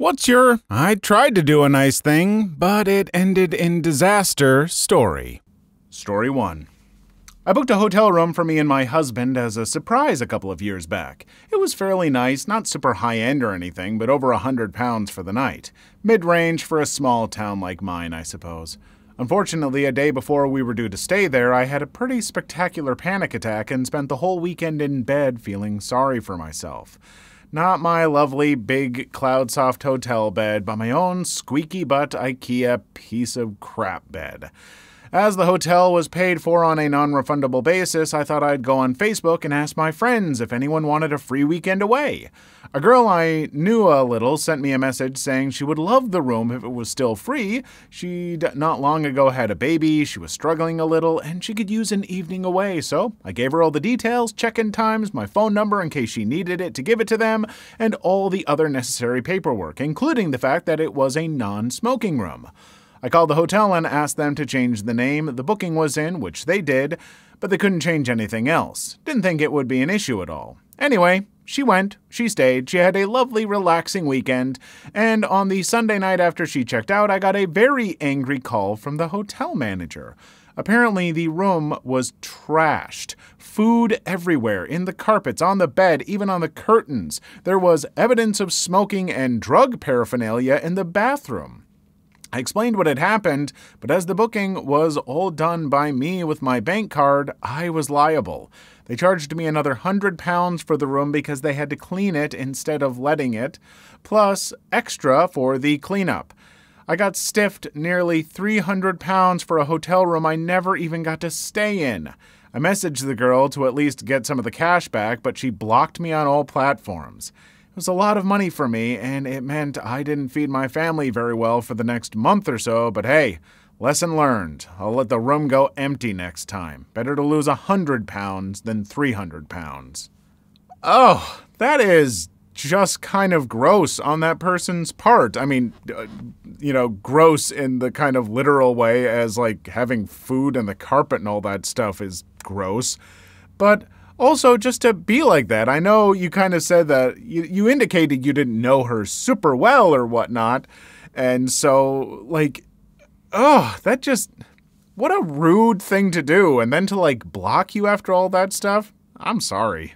What's your I tried to do a nice thing, but it ended in disaster story? Story 1. I booked a hotel room for me and my husband as a surprise a couple of years back. It was fairly nice, not super high end or anything, but over a hundred pounds for the night. Mid range for a small town like mine, I suppose. Unfortunately, a day before we were due to stay there, I had a pretty spectacular panic attack and spent the whole weekend in bed feeling sorry for myself. Not my lovely big Cloudsoft hotel bed, but my own squeaky butt IKEA piece of crap bed. As the hotel was paid for on a non refundable basis, I thought I'd go on Facebook and ask my friends if anyone wanted a free weekend away. A girl I knew a little sent me a message saying she would love the room if it was still free. She'd not long ago had a baby, she was struggling a little, and she could use an evening away. So I gave her all the details, check in times, my phone number in case she needed it to give it to them, and all the other necessary paperwork, including the fact that it was a non smoking room. I called the hotel and asked them to change the name the booking was in, which they did, but they couldn't change anything else. Didn't think it would be an issue at all. Anyway, she went, she stayed, she had a lovely, relaxing weekend, and on the Sunday night after she checked out, I got a very angry call from the hotel manager. Apparently, the room was trashed. Food everywhere, in the carpets, on the bed, even on the curtains. There was evidence of smoking and drug paraphernalia in the bathroom. I explained what had happened, but as the booking was all done by me with my bank card, I was liable. They charged me another hundred pounds for the room because they had to clean it instead of letting it, plus extra for the cleanup. I got stiffed nearly 300 pounds for a hotel room I never even got to stay in. I messaged the girl to at least get some of the cash back, but she blocked me on all platforms was a lot of money for me, and it meant I didn't feed my family very well for the next month or so, but hey, lesson learned. I'll let the room go empty next time. Better to lose a hundred pounds than 300 pounds. Oh, that is just kind of gross on that person's part. I mean, uh, you know, gross in the kind of literal way as like having food and the carpet and all that stuff is gross. But also, just to be like that, I know you kind of said that you, you indicated you didn't know her super well or whatnot. And so, like, oh, that just, what a rude thing to do. And then to, like, block you after all that stuff? I'm sorry.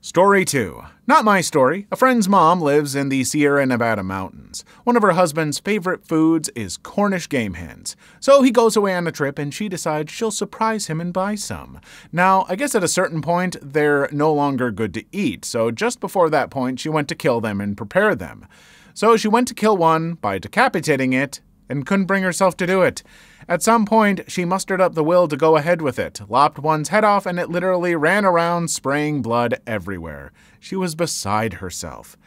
Story 2. Not my story. A friend's mom lives in the Sierra Nevada mountains. One of her husband's favorite foods is Cornish game hens. So he goes away on a trip and she decides she'll surprise him and buy some. Now, I guess at a certain point, they're no longer good to eat, so just before that point, she went to kill them and prepare them. So she went to kill one by decapitating it and couldn't bring herself to do it. At some point, she mustered up the will to go ahead with it, lopped one's head off, and it literally ran around spraying blood everywhere. She was beside herself.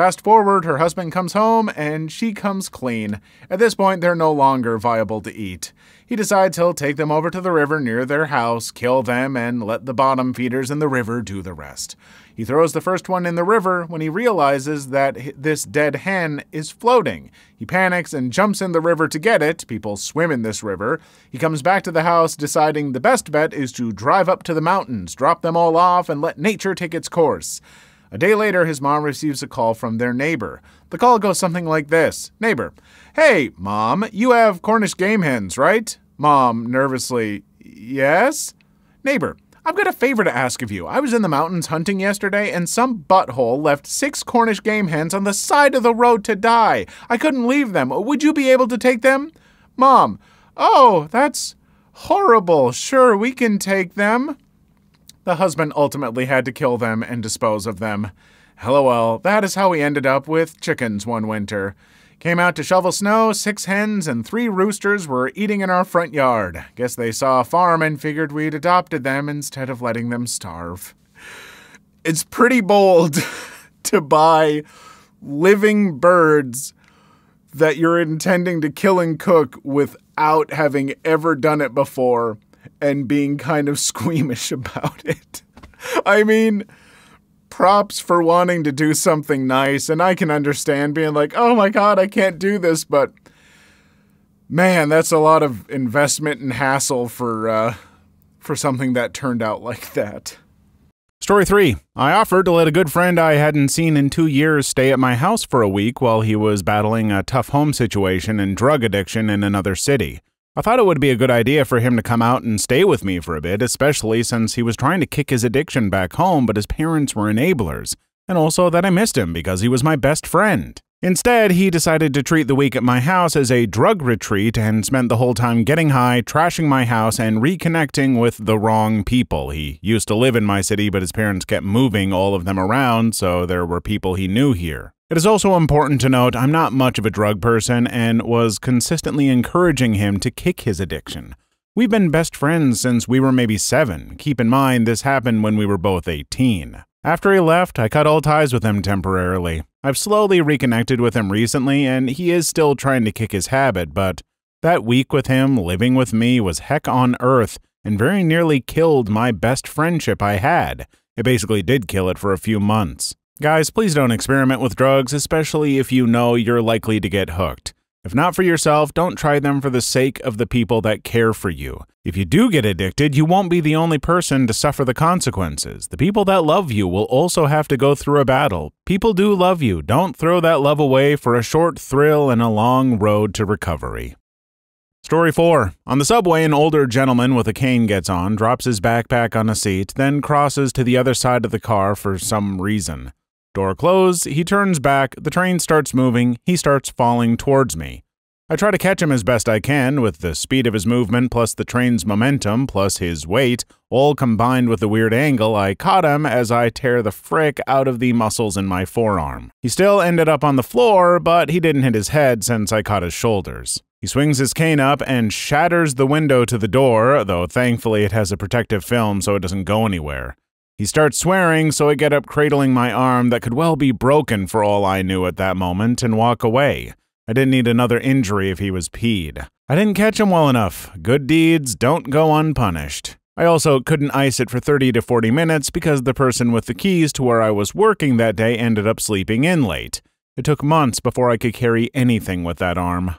Fast forward, her husband comes home and she comes clean. At this point, they're no longer viable to eat. He decides he'll take them over to the river near their house, kill them, and let the bottom feeders in the river do the rest. He throws the first one in the river when he realizes that this dead hen is floating. He panics and jumps in the river to get it. People swim in this river. He comes back to the house, deciding the best bet is to drive up to the mountains, drop them all off, and let nature take its course. A day later, his mom receives a call from their neighbor. The call goes something like this Neighbor, hey, mom, you have Cornish game hens, right? Mom, nervously, yes? Neighbor, I've got a favor to ask of you. I was in the mountains hunting yesterday, and some butthole left six Cornish game hens on the side of the road to die. I couldn't leave them. Would you be able to take them? Mom, oh, that's horrible. Sure, we can take them. The husband ultimately had to kill them and dispose of them. LOL, that is how we ended up with chickens one winter. Came out to shovel snow, six hens and three roosters were eating in our front yard. Guess they saw a farm and figured we'd adopted them instead of letting them starve. It's pretty bold to buy living birds that you're intending to kill and cook without having ever done it before and being kind of squeamish about it. I mean, props for wanting to do something nice, and I can understand being like, oh my god, I can't do this, but man, that's a lot of investment and hassle for uh, for something that turned out like that. Story 3. I offered to let a good friend I hadn't seen in two years stay at my house for a week while he was battling a tough home situation and drug addiction in another city. I thought it would be a good idea for him to come out and stay with me for a bit, especially since he was trying to kick his addiction back home, but his parents were enablers, and also that I missed him because he was my best friend. Instead, he decided to treat the week at my house as a drug retreat and spent the whole time getting high, trashing my house, and reconnecting with the wrong people. He used to live in my city, but his parents kept moving all of them around, so there were people he knew here. It is also important to note I'm not much of a drug person and was consistently encouraging him to kick his addiction. We've been best friends since we were maybe seven. Keep in mind, this happened when we were both 18. After he left, I cut all ties with him temporarily. I've slowly reconnected with him recently, and he is still trying to kick his habit, but that week with him living with me was heck on earth and very nearly killed my best friendship I had. It basically did kill it for a few months. Guys, please don't experiment with drugs, especially if you know you're likely to get hooked. If not for yourself, don't try them for the sake of the people that care for you. If you do get addicted, you won't be the only person to suffer the consequences. The people that love you will also have to go through a battle. People do love you. Don't throw that love away for a short thrill and a long road to recovery. Story 4. On the subway, an older gentleman with a cane gets on, drops his backpack on a seat, then crosses to the other side of the car for some reason. Door closed, he turns back, the train starts moving, he starts falling towards me. I try to catch him as best I can, with the speed of his movement plus the train's momentum plus his weight, all combined with the weird angle, I caught him as I tear the frick out of the muscles in my forearm. He still ended up on the floor, but he didn't hit his head since I caught his shoulders. He swings his cane up and shatters the window to the door, though thankfully it has a protective film so it doesn't go anywhere. He starts swearing, so I get up cradling my arm that could well be broken for all I knew at that moment and walk away. I didn't need another injury if he was peed. I didn't catch him well enough. Good deeds don't go unpunished. I also couldn't ice it for 30 to 40 minutes because the person with the keys to where I was working that day ended up sleeping in late. It took months before I could carry anything with that arm.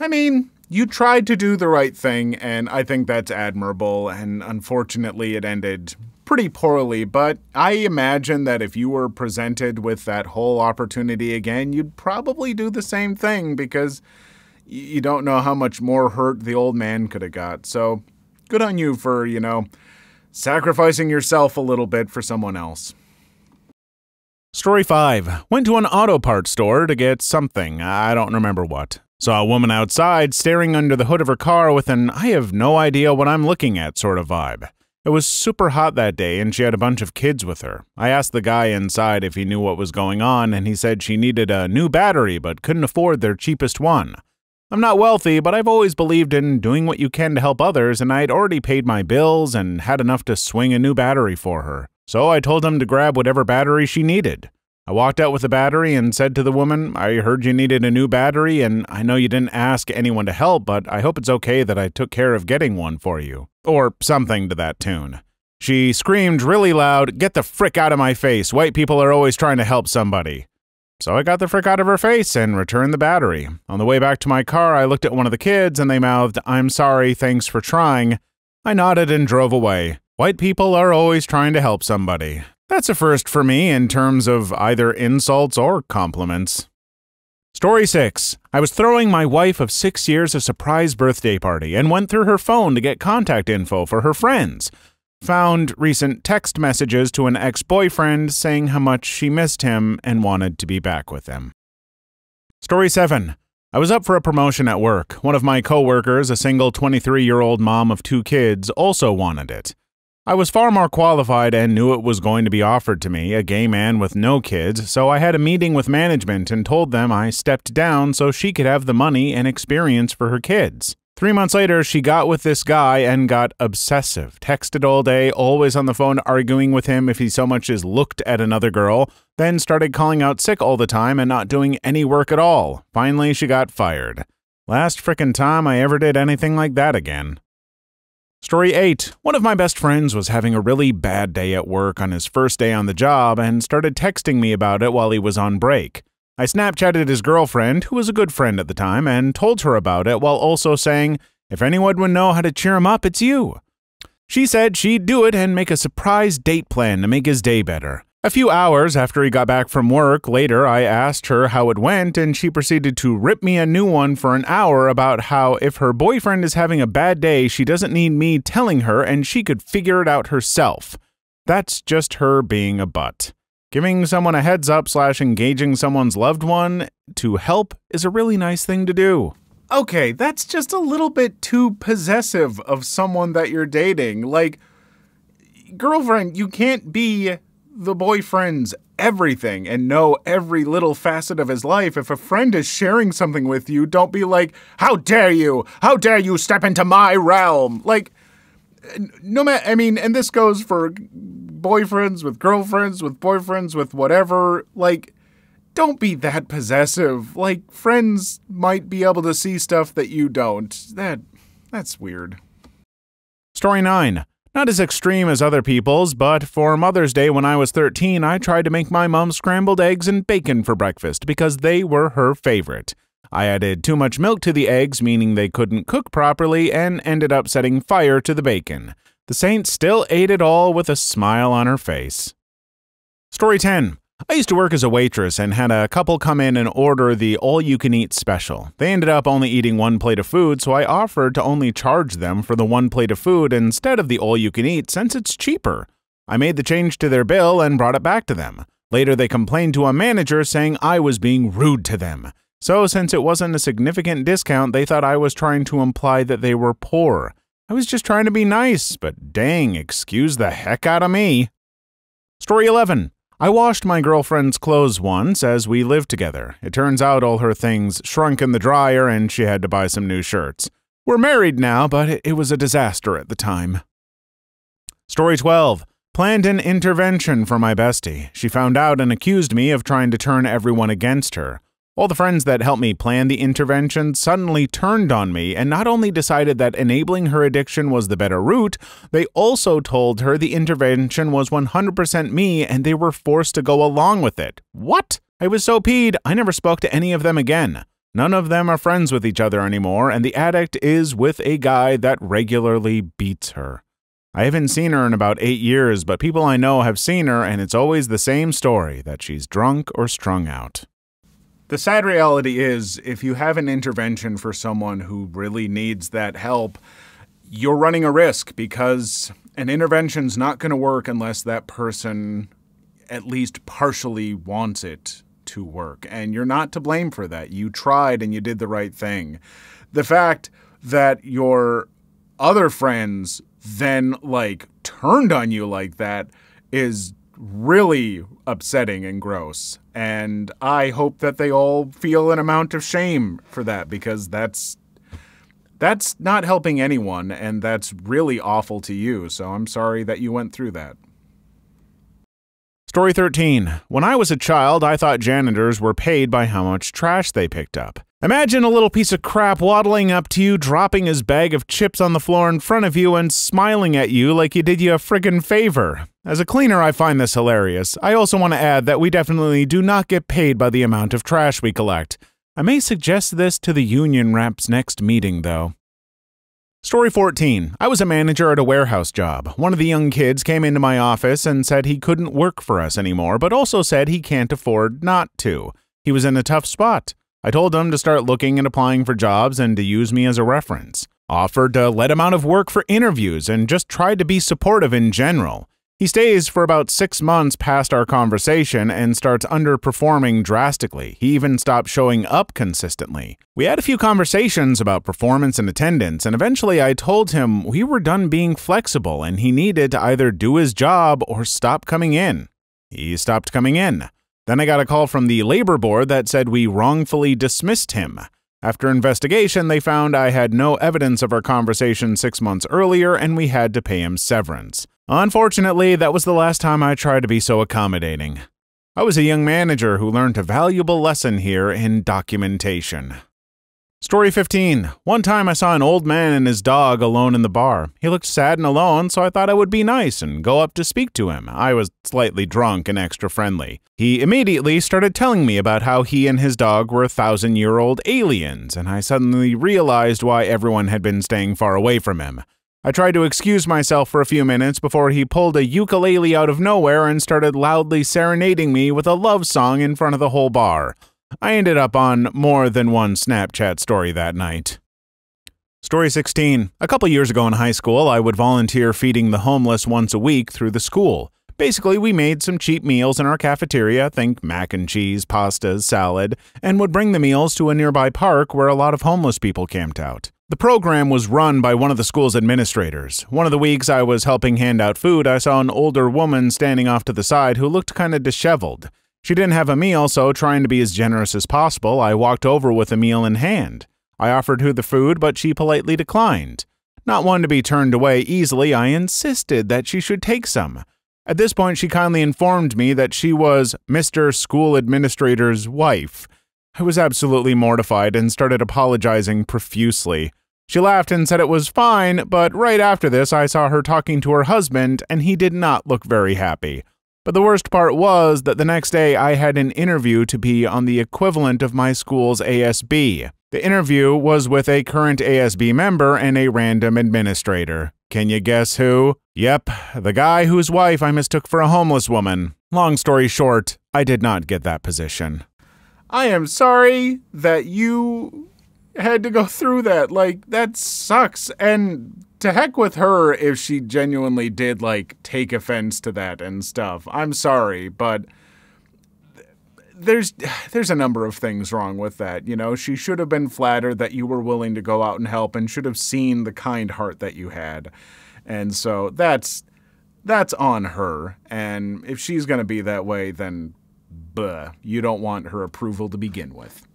I mean, you tried to do the right thing, and I think that's admirable, and unfortunately, it ended pretty poorly, but I imagine that if you were presented with that whole opportunity again, you'd probably do the same thing because you don't know how much more hurt the old man could have got. So good on you for, you know, sacrificing yourself a little bit for someone else. Story 5. Went to an auto parts store to get something. I don't remember what. Saw a woman outside staring under the hood of her car with an I have no idea what I'm looking at sort of vibe. It was super hot that day, and she had a bunch of kids with her. I asked the guy inside if he knew what was going on, and he said she needed a new battery but couldn't afford their cheapest one. I'm not wealthy, but I've always believed in doing what you can to help others, and I'd already paid my bills and had enough to swing a new battery for her. So I told him to grab whatever battery she needed. I walked out with the battery and said to the woman, I heard you needed a new battery, and I know you didn't ask anyone to help, but I hope it's okay that I took care of getting one for you. Or something to that tune. She screamed really loud, Get the frick out of my face! White people are always trying to help somebody. So I got the frick out of her face and returned the battery. On the way back to my car, I looked at one of the kids and they mouthed, I'm sorry, thanks for trying. I nodded and drove away. White people are always trying to help somebody. That's a first for me in terms of either insults or compliments. Story 6. I was throwing my wife of six years a surprise birthday party and went through her phone to get contact info for her friends. Found recent text messages to an ex boyfriend saying how much she missed him and wanted to be back with him. Story 7. I was up for a promotion at work. One of my coworkers, a single 23 year old mom of two kids, also wanted it. I was far more qualified and knew it was going to be offered to me, a gay man with no kids, so I had a meeting with management and told them I stepped down so she could have the money and experience for her kids. Three months later, she got with this guy and got obsessive. Texted all day, always on the phone arguing with him if he so much as looked at another girl, then started calling out sick all the time and not doing any work at all. Finally, she got fired. Last frickin' time I ever did anything like that again. Story 8. One of my best friends was having a really bad day at work on his first day on the job and started texting me about it while he was on break. I Snapchatted his girlfriend, who was a good friend at the time, and told her about it while also saying, If anyone would know how to cheer him up, it's you. She said she'd do it and make a surprise date plan to make his day better. A few hours after he got back from work later, I asked her how it went, and she proceeded to rip me a new one for an hour about how if her boyfriend is having a bad day, she doesn't need me telling her and she could figure it out herself. That's just her being a butt. Giving someone a heads up slash engaging someone's loved one to help is a really nice thing to do. Okay, that's just a little bit too possessive of someone that you're dating. Like, girlfriend, you can't be the boyfriend's everything and know every little facet of his life. If a friend is sharing something with you, don't be like, How dare you? How dare you step into my realm? Like, no matter, I mean, and this goes for boyfriends with girlfriends, with boyfriends, with whatever. Like, don't be that possessive. Like, friends might be able to see stuff that you don't. That, that's weird. Story 9. Not as extreme as other people's, but for Mother's Day when I was 13, I tried to make my mom scrambled eggs and bacon for breakfast because they were her favorite. I added too much milk to the eggs, meaning they couldn't cook properly, and ended up setting fire to the bacon. The saint still ate it all with a smile on her face. Story 10. I used to work as a waitress and had a couple come in and order the all you can eat special. They ended up only eating one plate of food, so I offered to only charge them for the one plate of food instead of the all you can eat since it's cheaper. I made the change to their bill and brought it back to them. Later, they complained to a manager saying I was being rude to them. So, since it wasn't a significant discount, they thought I was trying to imply that they were poor. I was just trying to be nice, but dang, excuse the heck out of me. Story 11. I washed my girlfriend's clothes once as we lived together. It turns out all her things shrunk in the dryer and she had to buy some new shirts. We're married now, but it was a disaster at the time. Story 12. Planned an intervention for my bestie. She found out and accused me of trying to turn everyone against her. All the friends that helped me plan the intervention suddenly turned on me and not only decided that enabling her addiction was the better route, they also told her the intervention was 100% me and they were forced to go along with it. What? I was so peed, I never spoke to any of them again. None of them are friends with each other anymore, and the addict is with a guy that regularly beats her. I haven't seen her in about eight years, but people I know have seen her, and it's always the same story that she's drunk or strung out. The sad reality is, if you have an intervention for someone who really needs that help, you're running a risk because an intervention's not going to work unless that person at least partially wants it to work. And you're not to blame for that. You tried and you did the right thing. The fact that your other friends then like turned on you like that is really upsetting and gross. And I hope that they all feel an amount of shame for that because that's that's not helping anyone and that's really awful to you. So I'm sorry that you went through that. Story 13. When I was a child, I thought janitors were paid by how much trash they picked up. Imagine a little piece of crap waddling up to you, dropping his bag of chips on the floor in front of you, and smiling at you like he did you a friggin' favor. As a cleaner, I find this hilarious. I also want to add that we definitely do not get paid by the amount of trash we collect. I may suggest this to the union rep's next meeting, though. Story 14. I was a manager at a warehouse job. One of the young kids came into my office and said he couldn't work for us anymore, but also said he can't afford not to. He was in a tough spot. I told him to start looking and applying for jobs and to use me as a reference. Offered to let him out of work for interviews and just tried to be supportive in general. He stays for about six months past our conversation and starts underperforming drastically. He even stopped showing up consistently. We had a few conversations about performance and attendance, and eventually I told him we were done being flexible and he needed to either do his job or stop coming in. He stopped coming in. Then I got a call from the labor board that said we wrongfully dismissed him. After investigation, they found I had no evidence of our conversation six months earlier and we had to pay him severance. Unfortunately, that was the last time I tried to be so accommodating. I was a young manager who learned a valuable lesson here in documentation. Story 15. One time I saw an old man and his dog alone in the bar. He looked sad and alone, so I thought I would be nice and go up to speak to him. I was slightly drunk and extra friendly. He immediately started telling me about how he and his dog were thousand year old aliens, and I suddenly realized why everyone had been staying far away from him. I tried to excuse myself for a few minutes before he pulled a ukulele out of nowhere and started loudly serenading me with a love song in front of the whole bar. I ended up on more than one Snapchat story that night. Story 16. A couple years ago in high school, I would volunteer feeding the homeless once a week through the school. Basically, we made some cheap meals in our cafeteria, think mac and cheese, pastas, salad, and would bring the meals to a nearby park where a lot of homeless people camped out. The program was run by one of the school's administrators. One of the weeks I was helping hand out food, I saw an older woman standing off to the side who looked kind of disheveled. She didn't have a meal, so trying to be as generous as possible, I walked over with a meal in hand. I offered her the food, but she politely declined. Not one to be turned away easily, I insisted that she should take some. At this point, she kindly informed me that she was Mr. School Administrator's wife. I was absolutely mortified and started apologizing profusely. She laughed and said it was fine, but right after this, I saw her talking to her husband, and he did not look very happy. But the worst part was that the next day I had an interview to be on the equivalent of my school's ASB. The interview was with a current ASB member and a random administrator. Can you guess who? Yep, the guy whose wife I mistook for a homeless woman. Long story short, I did not get that position. I am sorry that you had to go through that. Like, that sucks. And to heck with her if she genuinely did, like, take offense to that and stuff. I'm sorry, but there's there's a number of things wrong with that. You know, she should have been flattered that you were willing to go out and help and should have seen the kind heart that you had. And so that's that's on her. And if she's going to be that way, then buh, you don't want her approval to begin with.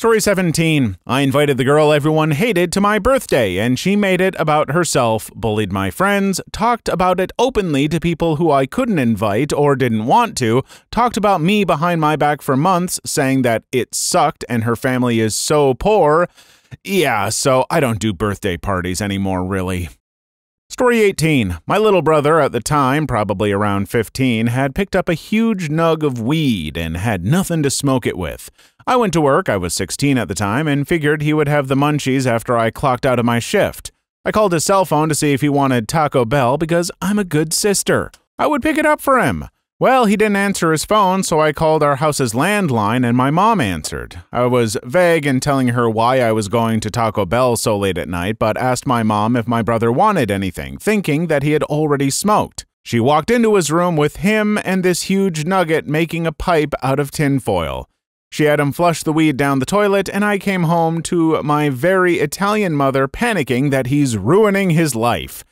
Story 17. I invited the girl everyone hated to my birthday, and she made it about herself, bullied my friends, talked about it openly to people who I couldn't invite or didn't want to, talked about me behind my back for months, saying that it sucked and her family is so poor. Yeah, so I don't do birthday parties anymore, really. Story 18. My little brother at the time, probably around 15, had picked up a huge nug of weed and had nothing to smoke it with. I went to work, I was 16 at the time, and figured he would have the munchies after I clocked out of my shift. I called his cell phone to see if he wanted Taco Bell because I'm a good sister. I would pick it up for him. Well, he didn't answer his phone, so I called our house's landline and my mom answered. I was vague in telling her why I was going to Taco Bell so late at night, but asked my mom if my brother wanted anything, thinking that he had already smoked. She walked into his room with him and this huge nugget making a pipe out of tinfoil. She had him flush the weed down the toilet, and I came home to my very Italian mother panicking that he's ruining his life.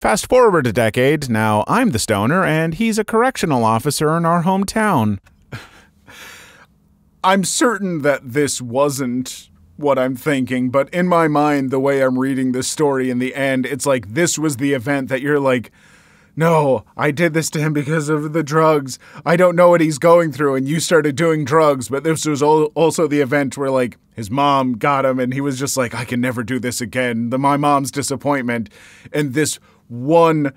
Fast forward a decade, now I'm the stoner, and he's a correctional officer in our hometown. I'm certain that this wasn't what I'm thinking, but in my mind, the way I'm reading this story in the end, it's like this was the event that you're like, no, I did this to him because of the drugs. I don't know what he's going through, and you started doing drugs. But this was also the event where, like, his mom got him, and he was just like, I can never do this again. The my mom's disappointment, and this one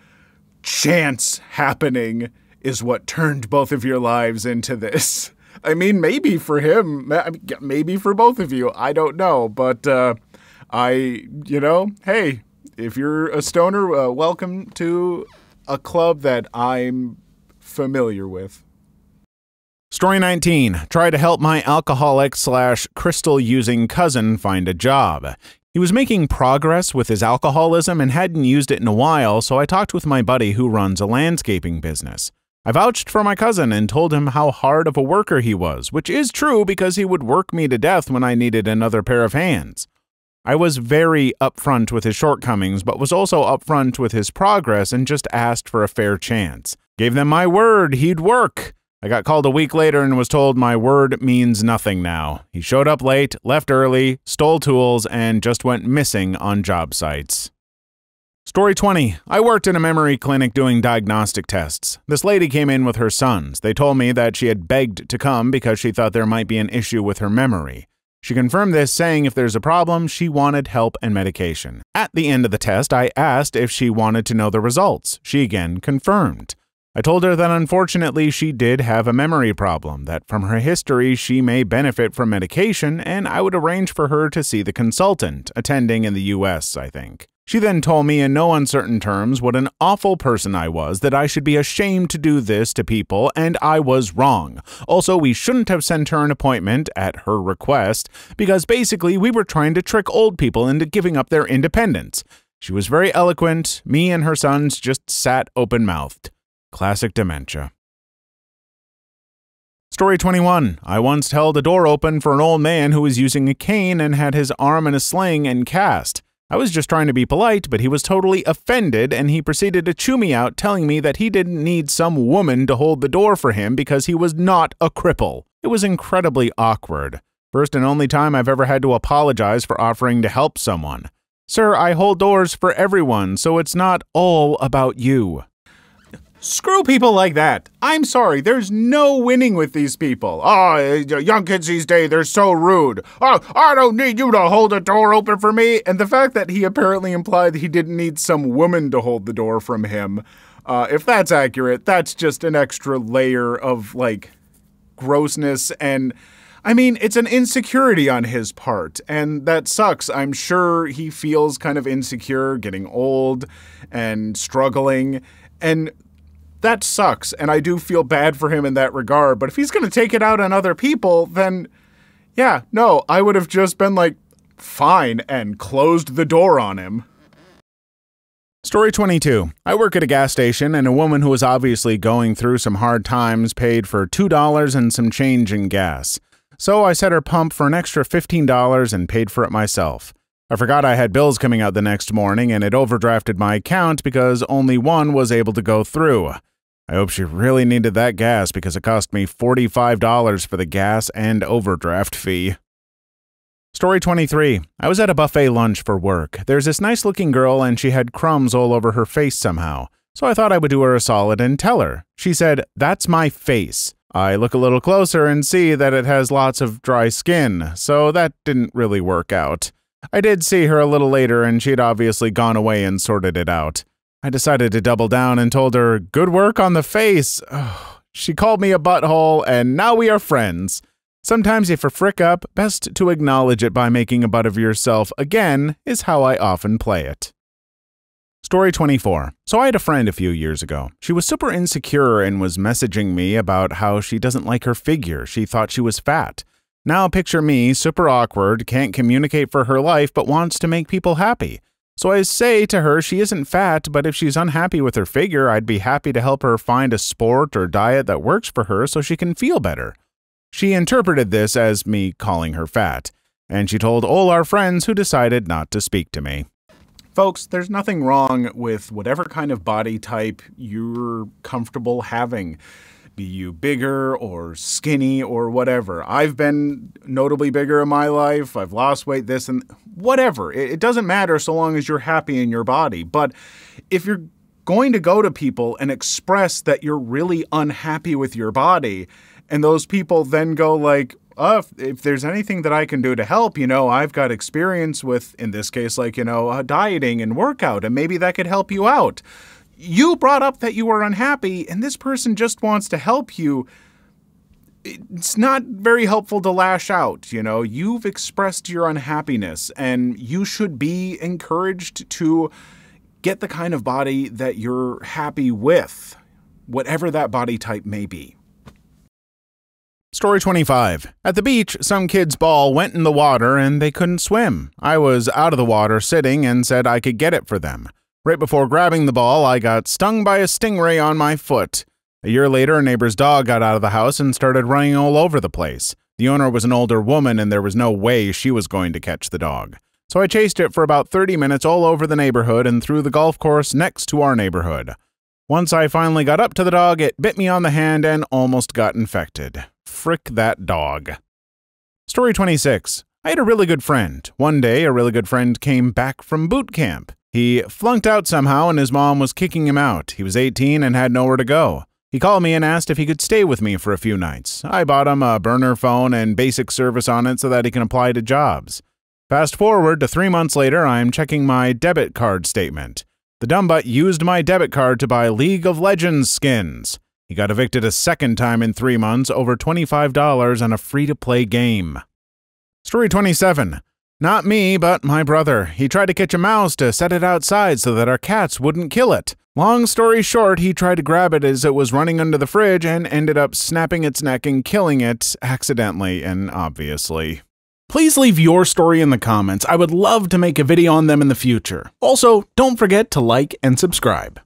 chance happening is what turned both of your lives into this. I mean, maybe for him, maybe for both of you. I don't know, but uh, I, you know, hey, if you're a stoner, uh, welcome to a club that I'm familiar with. Story 19. Try to help my alcoholic slash crystal using cousin find a job. He was making progress with his alcoholism and hadn't used it in a while, so I talked with my buddy who runs a landscaping business. I vouched for my cousin and told him how hard of a worker he was, which is true because he would work me to death when I needed another pair of hands. I was very upfront with his shortcomings, but was also upfront with his progress and just asked for a fair chance. Gave them my word he'd work. I got called a week later and was told my word means nothing now. He showed up late, left early, stole tools, and just went missing on job sites. Story 20. I worked in a memory clinic doing diagnostic tests. This lady came in with her sons. They told me that she had begged to come because she thought there might be an issue with her memory. She confirmed this, saying if there's a problem, she wanted help and medication. At the end of the test, I asked if she wanted to know the results. She again confirmed. I told her that unfortunately she did have a memory problem, that from her history she may benefit from medication, and I would arrange for her to see the consultant, attending in the US, I think. She then told me in no uncertain terms what an awful person I was, that I should be ashamed to do this to people, and I was wrong. Also, we shouldn't have sent her an appointment at her request, because basically we were trying to trick old people into giving up their independence. She was very eloquent. Me and her sons just sat open mouthed. Classic dementia. Story 21. I once held a door open for an old man who was using a cane and had his arm in a sling and cast. I was just trying to be polite, but he was totally offended and he proceeded to chew me out, telling me that he didn't need some woman to hold the door for him because he was not a cripple. It was incredibly awkward. First and only time I've ever had to apologize for offering to help someone. Sir, I hold doors for everyone, so it's not all about you. Screw people like that. I'm sorry, there's no winning with these people. Oh, young kids these days, they're so rude. Oh, I don't need you to hold a door open for me. And the fact that he apparently implied he didn't need some woman to hold the door from him, uh, if that's accurate, that's just an extra layer of like grossness and. I mean, it's an insecurity on his part, and that sucks. I'm sure he feels kind of insecure, getting old and struggling. And that sucks. And I do feel bad for him in that regard. But if he's going to take it out on other people, then yeah, no, I would have just been like, fine, and closed the door on him. Story 22. I work at a gas station, and a woman who was obviously going through some hard times paid for $2 and some change in gas. So I set her pump for an extra $15 and paid for it myself. I forgot I had bills coming out the next morning, and it overdrafted my account because only one was able to go through. I hope she really needed that gas because it cost me $45 for the gas and overdraft fee. Story 23. I was at a buffet lunch for work. There's this nice looking girl and she had crumbs all over her face somehow. So I thought I would do her a solid and tell her. She said, That's my face. I look a little closer and see that it has lots of dry skin, so that didn't really work out. I did see her a little later and she'd obviously gone away and sorted it out. I decided to double down and told her, Good work on the face. Oh, she called me a butthole, and now we are friends. Sometimes if a frick up, best to acknowledge it by making a butt of yourself again, is how I often play it. Story 24. So I had a friend a few years ago. She was super insecure and was messaging me about how she doesn't like her figure. She thought she was fat. Now picture me, super awkward, can't communicate for her life, but wants to make people happy. So I say to her she isn't fat, but if she's unhappy with her figure, I'd be happy to help her find a sport or diet that works for her so she can feel better. She interpreted this as me calling her fat, and she told all our friends who decided not to speak to me. Folks, there's nothing wrong with whatever kind of body type you're comfortable having be you bigger or skinny or whatever. I've been notably bigger in my life. I've lost weight, this and whatever. It, doesn't matter so long as you're happy in your body. But if you're going to go to people and express that you're really unhappy with your body, and those people then go like, oh, if, if, there's anything that I can do to help, you know, I've got experience with, in this case, like, you know, uh, dieting and workout, and maybe that could help you out you brought up that you were unhappy, and this person just wants to help you. It's not very helpful to lash out. You know, you've expressed your unhappiness, and you should be encouraged to get the kind of body that you're happy with, whatever that body type may be. Story 25. At the beach, some kid's ball went in the water and they couldn't swim. I was out of the water sitting and said I could get it for them. Right before grabbing the ball, I got stung by a stingray on my foot. A year later, a neighbor's dog got out of the house and started running all over the place. The owner was an older woman, and there was no way she was going to catch the dog. So I chased it for about 30 minutes all over the neighborhood and through the golf course next to our neighborhood. Once I finally got up to the dog, it bit me on the hand and almost got infected. Frick that dog. Story 26. I had a really good friend. One day, a really good friend came back from boot camp. He flunked out somehow and his mom was kicking him out. He was 18 and had nowhere to go. He called me and asked if he could stay with me for a few nights. I bought him a burner phone and basic service on it so that he can apply to jobs. Fast forward to three months later, I'm checking my debit card statement. The dumbbutt used my debit card to buy League of Legends skins. He got evicted a second time in three months over $25 on a free to play game. Story 27. Not me, but my brother. He tried to catch a mouse to set it outside so that our cats wouldn't kill it. Long story short, he tried to grab it as it was running under the fridge and ended up snapping its neck and killing it accidentally and obviously. Please leave your story in the comments. I would love to make a video on them in the future. Also, don't forget to like and subscribe.